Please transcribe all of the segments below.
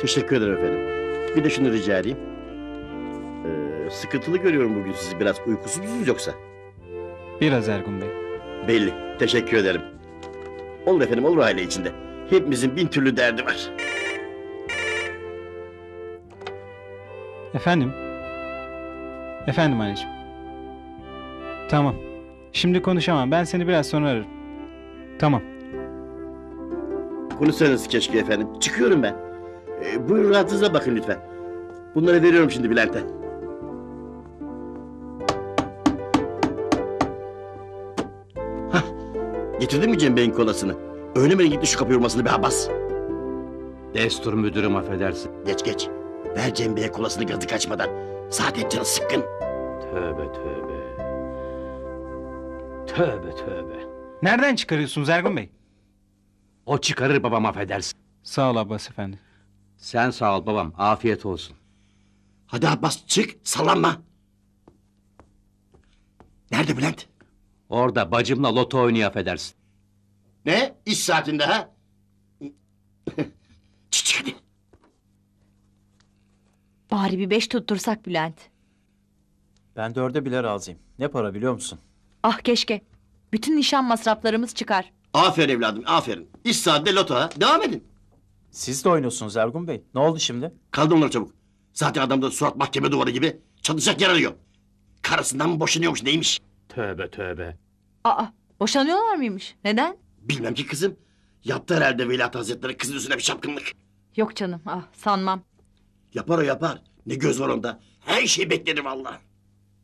Teşekkür ederim efendim. Bir de şunu rica edeyim. Ee, sıkıntılı görüyorum bugün sizi biraz uykusuz musunuz yoksa? Biraz Ergun Bey. Belli. Teşekkür ederim. Olur efendim olur aile içinde. Hepimizin bin türlü derdi var. Efendim? Efendim anneciğim. Tamam. Şimdi konuşamam. Ben seni biraz sonra ararım. Tamam. Konuşsanız keşke efendim. Çıkıyorum ben. Ee, buyurun rahatınıza bakın lütfen. Bunları veriyorum şimdi Bülent'e. Hah. Getirdin mi Cem Bey'in kolasını? Öyle mi gitti şu kapı yormasını be Abbas? Destur müdürüm affedersin. Geç geç. Ver Cem Bey'e kolasını gazı kaçmadan. Zaten canı sıkkın. Tövbe tövbe. Tövbe tövbe. Nereden çıkarıyorsunuz Ergun Bey? O çıkarır babam affedersin. Sağ ol Abbas efendi. Sen sağ ol babam. Afiyet olsun. Hadi Abbas çık sallanma. Nerede Bülent? Orada bacımla loto oynuyor affedersin. Ne? İş saatinde ha? çık çık hadi. Bari bir beş tuttursak Bülent. Ben dörde bile razıyım. Ne para biliyor musun? Ah keşke. Bütün nişan masraflarımız çıkar. Aferin evladım aferin. İş saatinde loto ha. Devam edin. Siz de oynuyorsunuz Ergun Bey. Ne oldu şimdi? Kaldı onlar çabuk. Zaten adamda surat mahkeme duvarı gibi. Çatacak yer arıyor. Karısından mı boşanıyormuş neymiş? Tövbe tövbe. Aa boşanıyorlar mıymış? Neden? Bilmem ki kızım. Yaptı herhalde Veliaht Hazretleri kızın üstüne bir şapkınlık. Yok canım ah sanmam. Yapar o yapar. Ne göz var onda. Her şey beklenir valla.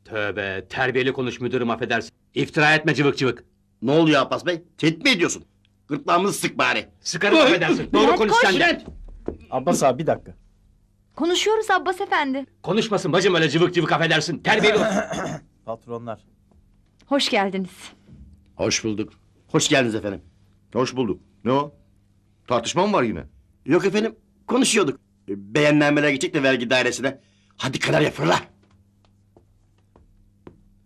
Tövbe. Terbiyeli konuş müdürüm affedersin. İftira etme cıvık cıvık. Ne oluyor Abbas Bey? Tehdit mi ediyorsun? Gırtlağımızı sık bari. Sıkarım affedersin. Doğru Bülent, konuş koş. sen de. Abbas abi bir dakika. Konuşuyoruz Abbas efendi. Konuşmasın bacım öyle cıvık cıvık affedersin. Terbiyeli ol. Patronlar. Hoş geldiniz. Hoş bulduk. Hoş geldiniz efendim. Hoş bulduk. Ne o? Tartışma mı var yine? Yok efendim konuşuyorduk. E, Beğenlenmeler gidecek de vergi dairesine. Hadi kanarya fırla.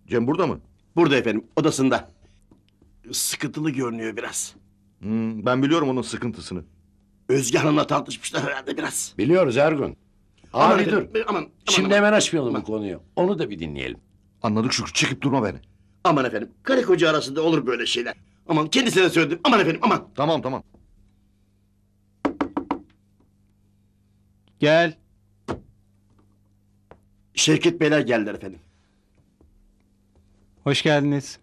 Cem burada mı? Burada efendim odasında. Sıkıntılı görünüyor biraz. Hmm, ben biliyorum onun sıkıntısını. Özge Hanım'la tartışmışlar herhalde biraz. Biliyoruz Ergun. Aman Abi dur. efendim, Aman, aman, Şimdi aman. hemen açmayalım Aman. bu konuyu. Onu da bir dinleyelim. Anladık Şükrü çekip durma beni. Aman efendim. Karı koca arasında olur böyle şeyler. Aman kendisine söyledim. Aman efendim aman. Tamam tamam. Gel. Şevket Beyler geldiler efendim. Hoş geldiniz.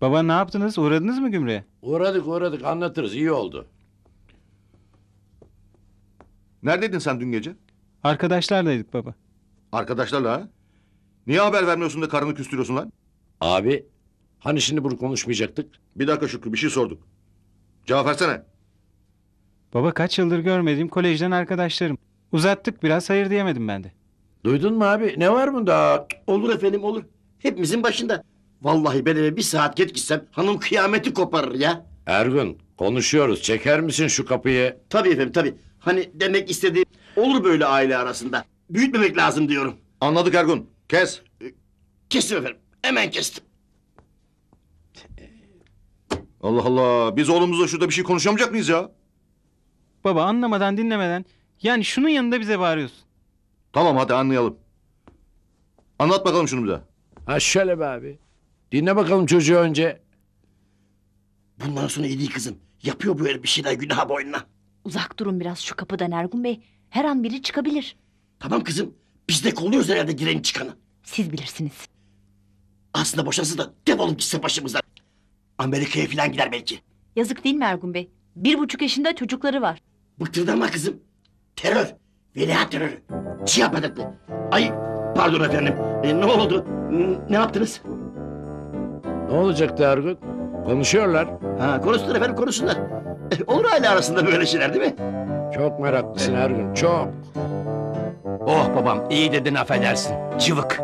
Baba ne yaptınız? Uğradınız mı Gümrüğe? Uğradık uğradık anlatırız iyi oldu. Neredeydin sen dün gece? Arkadaşlardaydık baba. Arkadaşlarla ha? Niye haber vermiyorsun da karını küstürüyorsun lan? Abi hani şimdi bunu konuşmayacaktık? Bir dakika Şükrü bir şey sorduk. Cevap versene. Baba kaç yıldır görmediğim kolejden arkadaşlarım. Uzattık biraz hayır diyemedim ben de. Duydun mu abi? Ne var bunda? Olur efendim olur. Hepimizin başında. Vallahi ben eve bir saat geç gitsem hanım kıyameti koparır ya. Ergun konuşuyoruz. Çeker misin şu kapıyı? Tabii efendim tabii. Hani demek istediğim olur böyle aile arasında. Büyütmemek lazım diyorum. Anladık Ergun. Kes. Kestim efendim. Hemen kestim. Allah Allah. Biz oğlumuzla şurada bir şey konuşamayacak mıyız ya? Baba anlamadan dinlemeden yani şunun yanında bize bağırıyorsun. Tamam hadi anlayalım. Anlat bakalım şunu bize. Ha şöyle be abi. Dinle bakalım çocuğu önce. Bundan sonra iyi değil kızım. Yapıyor böyle bir şeyler günah boynuna. Uzak durun biraz şu kapıdan Ergun Bey. Her an biri çıkabilir. Tamam kızım. Biz de kolluyoruz herhalde gireni çıkanı. Siz bilirsiniz. Aslında boşansı da defolup gitse başımızdan. Amerika'ya falan gider belki. Yazık değil mi Ergun Bey? Bir buçuk yaşında çocukları var. Bıktırdama kızım. Terör. Veliaht terörü. Siyah bacaklı. Ay pardon efendim. E, ne oldu? Ne yaptınız? Ne olacaktı Ergun? Konuşuyorlar. Ha konuşsunlar efendim konuşsunlar. E, olur aile arasında böyle şeyler değil mi? Çok meraklısın Ergun çok. Oh babam iyi dedin affedersin. Cıvık.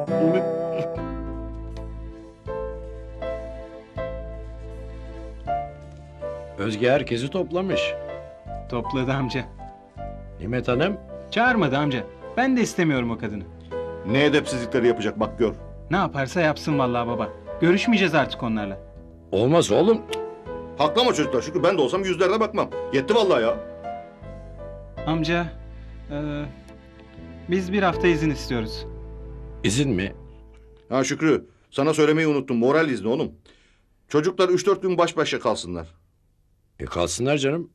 Özge herkesi toplamış. Topladı amca. Nimet Hanım Çağırmadı amca. Ben de istemiyorum o kadını. Ne edepsizlikleri yapacak bak gör. Ne yaparsa yapsın vallahi baba. Görüşmeyeceğiz artık onlarla. olmaz oğlum. Haklama çocuklar Şükrü ben de olsam yüzlerine bakmam. Yetti vallahi ya. Amca Ee, biz bir hafta izin istiyoruz. İzin mi? Ha Şükrü, sana söylemeyi unuttum. Moral izni oğlum. Çocuklar 3-4 gün baş başa kalsınlar. E kalsınlar canım.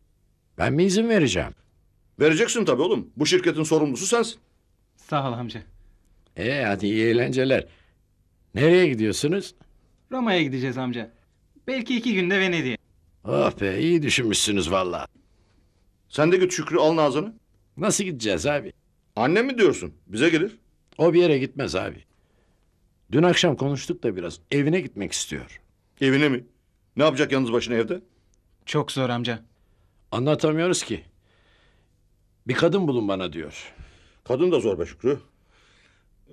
Ben mi izin vereceğim? Vereceksin tabii oğlum. Bu şirketin sorumlusu sensin. Sağ ol amca. E hadi iyi eğlenceler. Nereye gidiyorsunuz? Roma'ya gideceğiz amca. Belki iki günde Venedik'e. Oh be iyi düşünmüşsünüz valla. Sen de git Şükrü al Nazan'ı. Nasıl gideceğiz abi? Annem mi diyorsun? Bize gelir. O bir yere gitmez abi. Dün akşam konuştuk da biraz. Evine gitmek istiyor. Evine mi? Ne yapacak yalnız başına evde? Çok zor amca. Anlatamıyoruz ki. Bir kadın bulun bana diyor. Kadın da zor be Şükrü.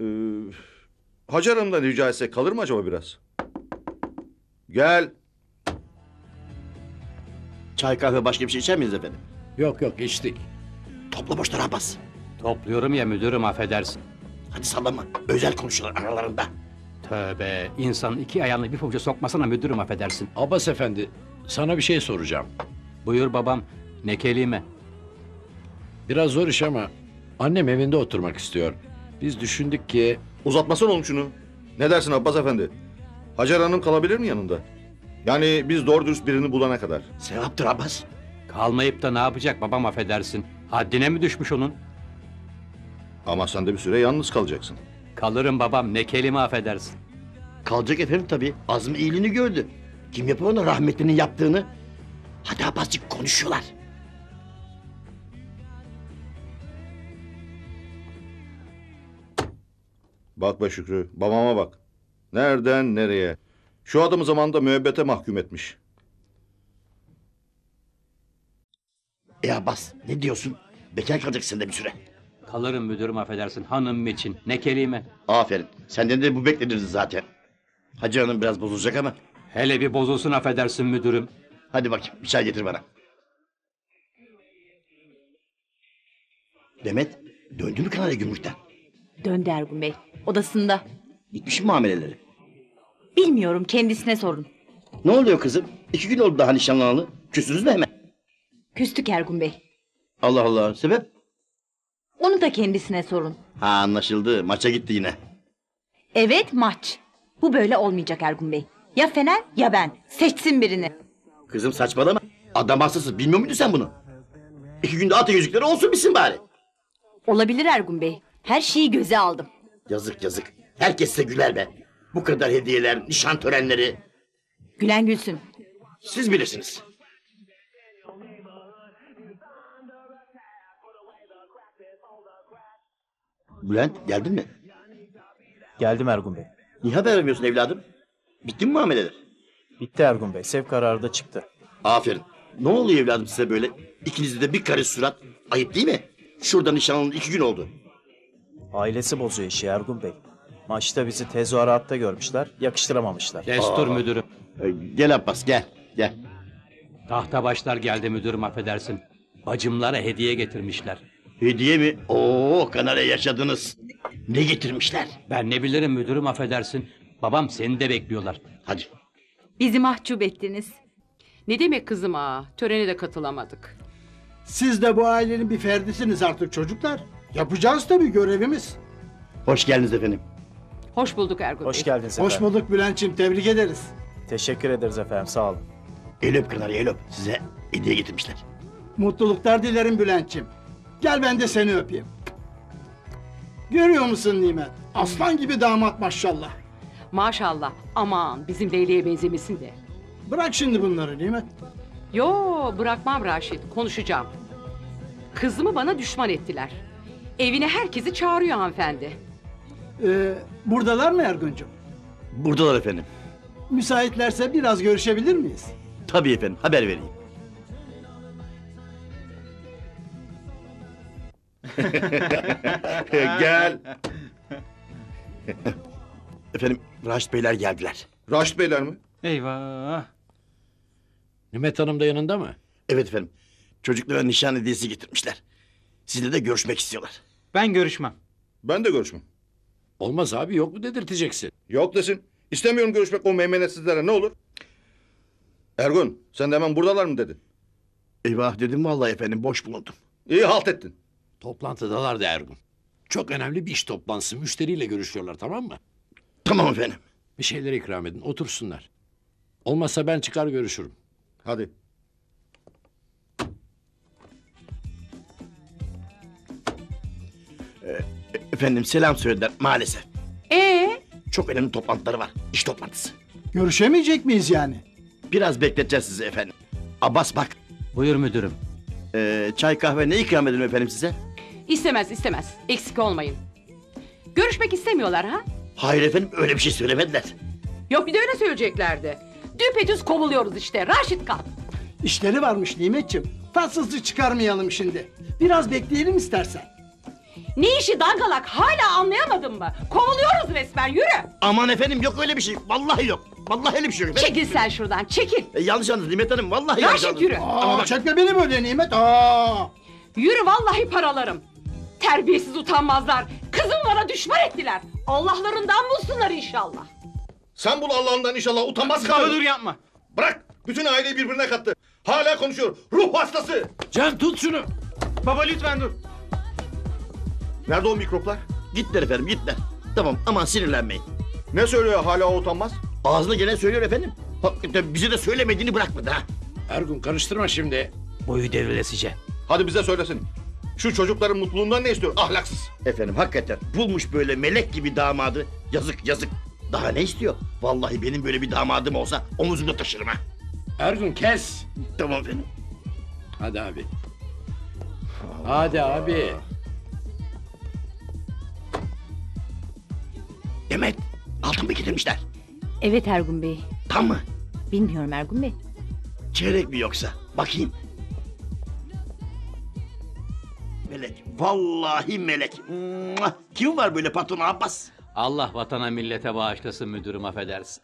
Ee, Hacer Hanım'dan rica etsek kalır mı acaba biraz? Gel. Çay kahve başka bir şey içer miyiz efendim? Yok yok içtik. Topla boşları Abbas. Topluyorum ya müdürüm affedersin. Hadi sallama. Özel konuşuyorlar aralarında. Tövbe insan iki ayağını bir pabuca sokmasana müdürüm affedersin. Abbas efendi sana bir şey soracağım. Buyur babam ne kelime. Biraz zor iş ama annem evinde oturmak istiyor. Biz düşündük ki Uzatmasana oğlum şunu. Ne dersin Abbas efendi? Hacer Hanım kalabilir mi yanında? Yani biz doğru dürüst birini bulana kadar. Sevaptır Abbas. Kalmayıp da ne yapacak babam affedersin. Haddine mi düşmüş onun? Ama sen de bir süre yalnız kalacaksın. Kalırım babam ne kelime affedersin. Kalacak efendim tabii. Azmi iyiliğini gördü. Kim yapıyor ona rahmetlinin yaptığını? Hadi Abbascık konuşuyorlar. Bak be Şükrü, babama bak. Nereden nereye? Şu adamı zamanında müebbete mahkum etmiş. E Abbas ne diyorsun? Bekar kalacaksın da bir süre. Kalırım müdürüm affedersin hanım için ne kelime. Aferin. Senden de bu beklenirdi zaten. Hacı Hanım biraz bozulacak ama. Hele bir bozulsun affedersin müdürüm. Hadi bakayım bir çay getir bana. Demet döndü mü Kanarya Gümrük'ten? Döndü Ergun Bey. Odasında. Bitmiş mi muameleleri? Bilmiyorum kendisine sorun. Ne oluyor kızım? İki gün oldu daha nişanlanalı. Küstünüz mü hemen? Küstük Ergun Bey. Allah Allah. Sebep? Onu da kendisine sorun. Ha anlaşıldı. Maça gitti yine. Evet maç. Bu böyle olmayacak Ergun Bey. Ya Fener ya ben. Seçsin birini. Kızım saçmalama. Adam hastası. Bilmiyor muydun sen bunu? İki günde atın yüzükleri olsun bitsin bari. Olabilir Ergun Bey. Her şeyi göze aldım. Yazık yazık. Herkes size güler be. Bu kadar hediyeler, nişan törenleri. Gülen gülsün. Siz bilirsiniz. Bülent geldin mi? Geldim Ergun Bey. Niye haber vermiyorsun evladım? Bitti mi muameleler? Bitti Ergun Bey. Sev kararı da çıktı. Aferin. Ne oluyor evladım size böyle? İkinizde de bir karış surat. Ayıp değil mi? Şurada nişanlının iki gün oldu. Ailesi bozuyor işi Ergun Bey. Maçta bizi tezahüratta görmüşler, yakıştıramamışlar. Destur müdürüm. Ee, gel Abbas gel. Gel. Tahta başlar geldi müdürüm affedersin. Bacımlara hediye getirmişler. Hediye mi? Oo Kanarya yaşadınız. Ne getirmişler? Ben ne bilirim müdürüm affedersin. Babam seni de bekliyorlar. Hadi. Bizi mahcup ettiniz. Ne demek kızım ağa? Törene de katılamadık. Siz de bu ailenin bir ferdisiniz artık çocuklar. Yapacağız tabii görevimiz. Hoş geldiniz efendim. Hoş bulduk Ergun Hoş Bey. geldiniz Hoş efendim. bulduk Bülent'ciğim tebrik ederiz. Teşekkür ederiz efendim, sağ olun. El öp Kanarya el öp. Size hediye getirmişler. Mutluluklar dilerim Bülent'ciğim. Gel ben de seni öpeyim. Görüyor musun Nimet? Aslan gibi damat maşallah. Maşallah. Aman bizim Leyli'ye benzemesin de. Bırak şimdi bunları Nimet. Yo bırakmam Raşit. Konuşacağım. Kızımı bana düşman ettiler. Evine herkesi çağırıyor hanımefendi. Ee, buradalar mı Ergun'cum? Buradalar efendim. Müsaitlerse biraz görüşebilir miyiz? Tabii efendim haber vereyim. Gel. Efendim Raşit Beyler geldiler. Raşit Beyler mi? Eyvah. Nimet Hanım da yanında mı? Evet efendim. Çocuklara nişan hediyesi getirmişler. Sizinle de görüşmek istiyorlar. Ben görüşmem. Ben de görüşmem. Olmaz abi yok mu dedirteceksin. Yok desin. İstemiyorum görüşmek o meymenetsizlere ne olur? Ergun sen de hemen buradalar mı dedin? Eyvah dedim vallahi efendim boş bulundum. İyi halt ettin. Toplantıdalar da Ergun. Çok önemli bir iş toplantısı. Müşteriyle görüşüyorlar tamam mı? Tamam efendim. Bir şeyler ikram edin otursunlar. Olmazsa ben çıkar görüşürüm. Hadi. Efendim selam söylediler maalesef. Ee, Çok önemli toplantıları var. İş toplantısı. Görüşemeyecek miyiz yani? Biraz bekleteceğiz sizi efendim. Abbas bak. Buyur müdürüm. ee, çay kahve ne ikram edelim efendim size? istemez istemez. Eksik olmayın. Görüşmek istemiyorlar ha? Hayır efendim öyle bir şey söylemediler. Yok bir de öyle söyleyeceklerdi. Düpedüz kovuluyoruz işte. Raşit kal. İşleri varmış Nimetciğim. Tatsızlık çıkarmayalım şimdi. Biraz bekleyelim istersen. Ne işi dangalak hala anlayamadın mı? Kovuluyoruz resmen yürü. Aman efendim yok öyle bir şey. Vallahi yok. Vallahi öyle bir şey yok. Çekil sen şuradan çekil. E, yanlış anladınız Nimet Hanım. Vallahi yanlış Raşit anladınız. yürü. Ama Aa, bak, çekme beni böyle Nimet. Aa. Yürü vallahi paralarım. Terbiyesiz utanmazlar. Kızım bana düşman ettiler. Allah'larından bulsunlar inşallah. Sen bul Allah'ından inşallah utanmaz Baba kadın. dur yapma. Bırak. Bütün aileyi birbirine kattı. Hala konuşuyor. Ruh hastası. Cem tut şunu. Baba lütfen dur. Nerede o mikroplar? Gittiler efendim gittiler. Tamam aman sinirlenmeyin. Ne söylüyor hala o utanmaz? Ağzına gelen söylüyor efendim. Hakikaten bize de söylemediğini bırakmadı ha. Ergun karıştırma şimdi. Boyu devrilesice. Hadi bize söylesin. Şu çocukların mutluluğundan ne istiyor? Ahlaksız. Efendim hakikaten bulmuş böyle melek gibi damadı. Yazık yazık. Daha ne istiyor? Vallahi benim böyle bir damadım olsa omuzumda taşırım ha. Ergun kes. Tamam efendim. Hadi abi. Hadi abi. Demet altın mı getirmişler? Evet Ergun Bey. Tam mı? Bilmiyorum Ergun Bey. Çeyrek mi yoksa? Bakayım. Melek. Vallahi melek. Mua! Kim var böyle patron Abbas? Allah vatana millete bağışlasın müdürüm affedersin.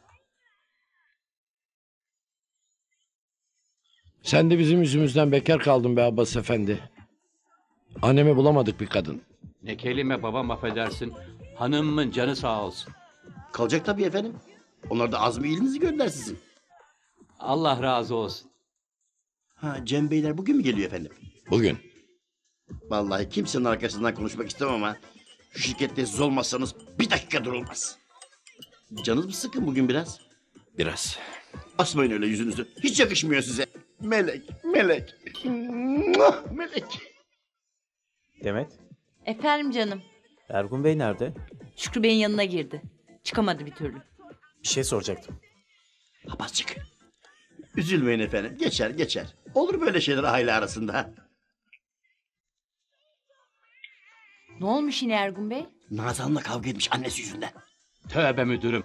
Sen de bizim yüzümüzden bekar kaldın be Abbas efendi. Anneme bulamadık bir kadın. Ne kelime babam affedersin. Hanımın canı sağ olsun. Kalacak tabii efendim. Onlar da az mı iyiliğinizi gönder sizin. Allah razı olsun. Ha Cem Beyler bugün mü geliyor efendim? Bugün. Vallahi kimsenin arkasından konuşmak istemem ama şu şirkette siz olmazsanız bir dakika durulmaz. Canınız mı sıkın bugün biraz? Biraz. Asmayın öyle yüzünüzü. Hiç yakışmıyor size. Melek, melek. Melek. Demet, Efendim canım. Ergun Bey nerede? Şükrü Bey'in yanına girdi. Çıkamadı bir türlü. Bir şey soracaktım. Abbascık. Üzülmeyin efendim. Geçer geçer. Olur böyle şeyler aile arasında. Ne olmuş yine Ergun Bey? Nazan'la kavga etmiş annesi yüzünden. Tövbe müdürüm.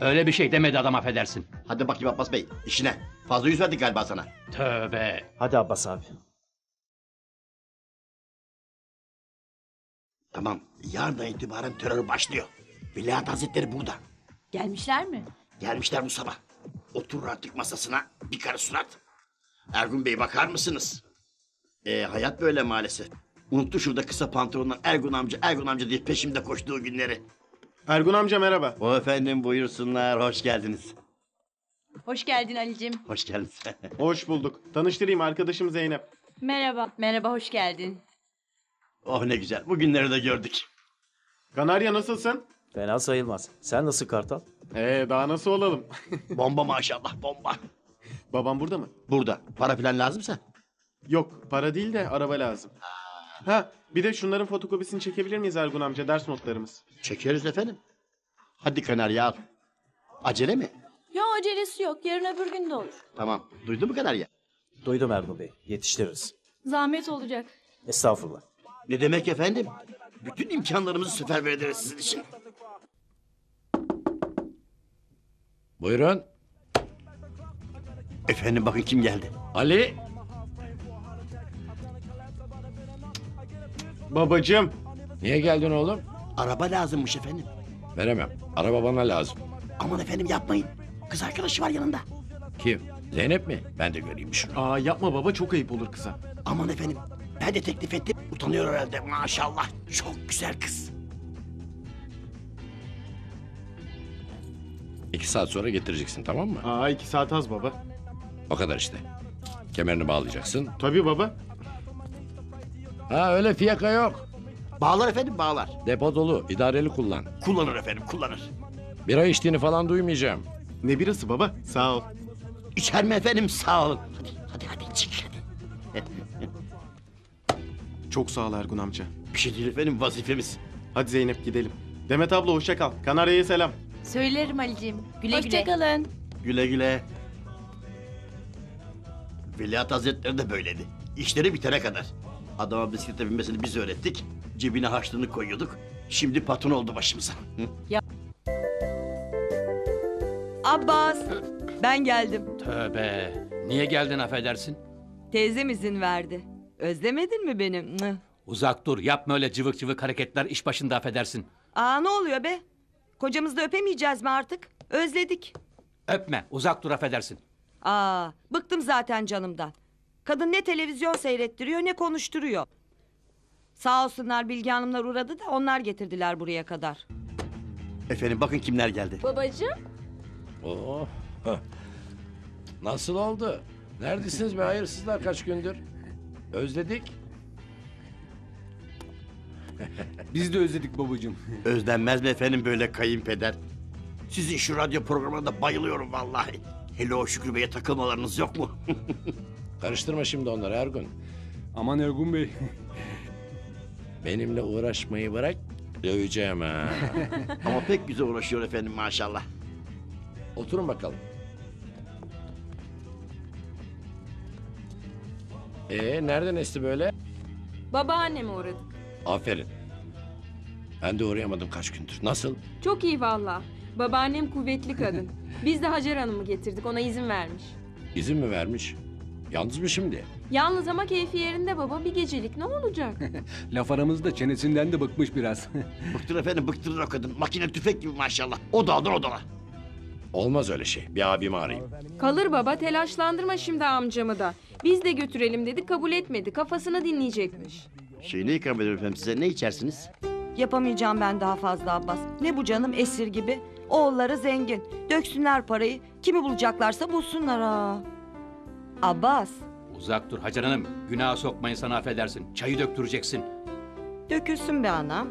Öyle bir şey demedi adam affedersin. Hadi bakayım Abbas Bey işine. Fazla yüz verdik galiba sana. Tövbe. Hadi Abbas abi. Tamam yarından itibaren terör başlıyor. Veliaht Hazretleri burada. Gelmişler mi? Gelmişler bu sabah. Oturur artık masasına bir karı surat. Ergun Bey bakar mısınız? Ee, hayat böyle maalesef. Unuttu şurada kısa pantolonlar Ergun amca Ergun amca diye peşimde koştuğu günleri. Ergun amca merhaba. O efendim buyursunlar hoş geldiniz. Hoş geldin Ali'cim. Hoş geldiniz. Hoş bulduk. Tanıştırayım arkadaşım Zeynep. Merhaba. Merhaba hoş geldin. Oh ne güzel bu günleri de gördük. Kanarya nasılsın? Fena sayılmaz. Sen nasıl Kartal? Ee daha nasıl olalım? Bomba maşallah bomba. Babam burada mı? Burada para falan lazımsa. Yok para değil de araba lazım. Ha bir de şunların fotokopisini çekebilir miyiz Ergun amca ders notlarımız? Çekeriz efendim. Hadi kanarya al. Acele mi? Yo acelesi yok. Yarın öbür gün de olur. Tamam. Duydun mu kanarya? Duydum Ergun Bey. Yetiştiririz. Zahmet olacak. Estağfurullah. Ne demek efendim? Bütün imkanlarımızı seferber ederiz sizin için. Buyurun. Efendim bakın kim geldi. Ali. Babacığım. Niye geldin oğlum? Araba lazımmış efendim. Veremem. Araba bana lazım. Aman efendim yapmayın. Kız arkadaşı var yanında. Kim? Zeynep mi? Ben de göreyim şunu. Aa yapma baba çok ayıp olur kıza. Aman efendim. Ben de teklif ettim. Utanıyor herhalde maşallah. Çok güzel kız. İki saat sonra getireceksin tamam mı? Aa iki saat az baba. O kadar işte. Kemerini bağlayacaksın. Tabii baba. Ha öyle fiyaka yok. Bağlar efendim bağlar. Depo dolu. idareli kullan. Kullanır efendim kullanır. Bira içtiğini falan duymayacağım. Ne birası baba? Sağ ol. İçer mi efendim sağ olun. Çok sağ ol Ergun amca. Bir şey değil efendim vazifemiz. Hadi Zeynep gidelim. Demet abla hoşça kal. Kanarya'ya selam. Söylerim Ali'ciğim. Güle güle. Hoşçakalın. Güle güle. Veliaht Hazretleri de böyleydi. İşleri bitene kadar. Adama bisiklete binmesini biz öğrettik. Cebine harçlığını koyuyorduk. Şimdi patron oldu başımıza. Hı? Abbas, ben geldim. Tövbe. Niye geldin affedersin? Teyzem izin verdi. Özlemedin mi beni? Mıh. Uzak dur. Yapma öyle cıvık cıvık hareketler. iş başında affedersin. Aa ne oluyor be? Kocamızı da öpemeyeceğiz mi artık? Özledik. Öpme. Uzak dur affedersin. Aa, bıktım zaten canımdan. Kadın ne televizyon seyrettiriyor ne konuşturuyor. Sağ olsunlar Bilge Hanımlar uğradı da onlar getirdiler buraya kadar. Efendim bakın kimler geldi. Babacığım. Oo. hah. Nasıl oldu? Neredesiniz be hayırsızlar kaç gündür? Özledik. Biz de özledik babacığım. Özlenmez mi efendim böyle kayınpeder? Sizin şu radyo programına da bayılıyorum vallahi. Hele o Şükrü Bey'e takılmalarınız yok mu? Karıştırma şimdi onları Ergun. Aman Ergun Bey. Benimle uğraşmayı bırak. Döveceğim ha. Ama pek güzel uğraşıyor efendim maşallah. Oturun bakalım. Ee nereden esti böyle? Babaanneme uğradık. Aferin. Ben de uğrayamadım kaç gündür. Nasıl? Çok iyi valla. Babaannem kuvvetli kadın. Biz de Hacer Hanım'ı getirdik. Ona izin vermiş. İzin mi vermiş? Yalnız mı şimdi? Yalnız ama keyfi yerinde baba. Bir gecelik ne olacak? Laf aramızda çenesinden de bıkmış biraz. Bıktır efendim bıktırır o kadın. Makine tüfek gibi maşallah. Odadan odana. Olmaz öyle şey. Bir abimi arayayım. Kalır baba telaşlandırma şimdi amcamı da. Biz de götürelim dedik kabul etmedi. Kafasını dinleyecekmiş. Şeyini ikram ederim efendim size. Ne içersiniz? Yapamayacağım ben daha fazla Abbas. Ne bu canım esir gibi. Oğulları zengin. Döksünler parayı. Kimi bulacaklarsa bulsunlar ha. Abbas, Uzak dur Hacer Hanım. Günaha sokmayın sana affedersin. Çayı döktüreceksin. dökülsün be anam.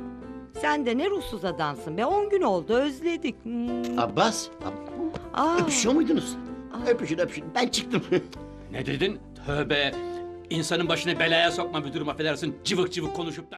Sen de ne ruhsuz adamsın be. On gün oldu özledik. Hmm. Abbas. Ab- Aa, Öpüşüyor muydunuz? Öpüşün öpüşün. Ben çıktım. Ne dedin? Tövbe. İnsanın başını belaya sokma müdürüm affedersin. Cıvık cıvık konuşup da.